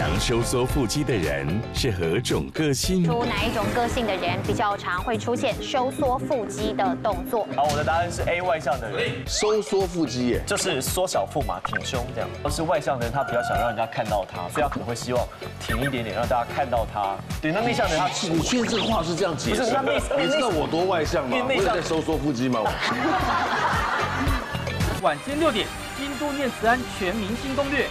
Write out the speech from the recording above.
强收缩腹肌的人是何种个性？出哪一种个性的人比较常会出现收缩腹肌的动作？好，我的答案是 A 外向的人，收缩腹肌耶，就是缩小腹嘛，挺胸这样。而是外向的人，他比较想让人家看到他，所以他可能会希望挺一点点，让大家看到他。对，那内向的人他你确在这话是这样解释？不是他内你知道我多外向吗？内向我在收缩腹肌吗？晚间六点，京都念慈庵全明星攻略